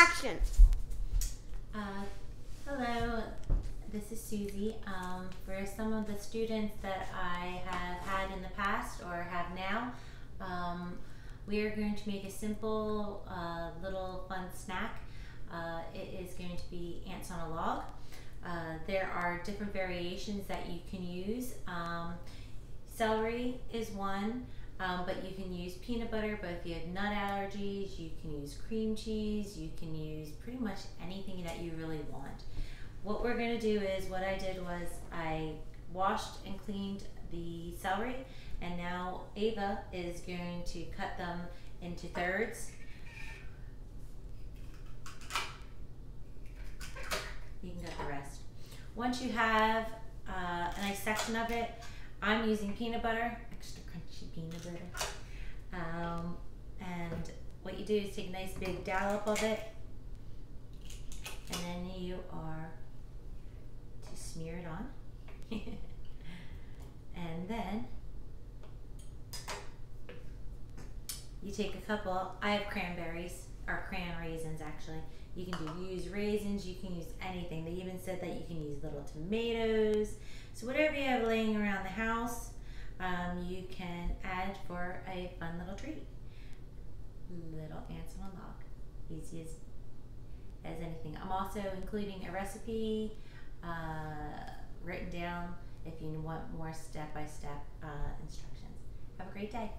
action. Uh, hello, this is Susie. Um, for some of the students that I have had in the past or have now, um, we are going to make a simple uh, little fun snack. Uh, it is going to be ants on a log. Uh, there are different variations that you can use. Um, celery is one. Um, but you can use peanut butter, but if you have nut allergies, you can use cream cheese, you can use pretty much anything that you really want. What we're going to do is what I did was I washed and cleaned the celery, and now Ava is going to cut them into thirds. You can cut the rest. Once you have uh, a nice section of it, I'm using peanut butter peanut butter. Um, and what you do is take a nice big dollop of it, and then you are to smear it on. and then you take a couple, I have cranberries, or cran raisins actually. You can do use raisins, you can use anything. They even said that you can use little tomatoes. So whatever you have laying around the house, um, you can add for a fun little treat. Little ants on a log. Easy as, as anything. I'm also including a recipe uh, written down if you want more step by step instructions. Have a great day.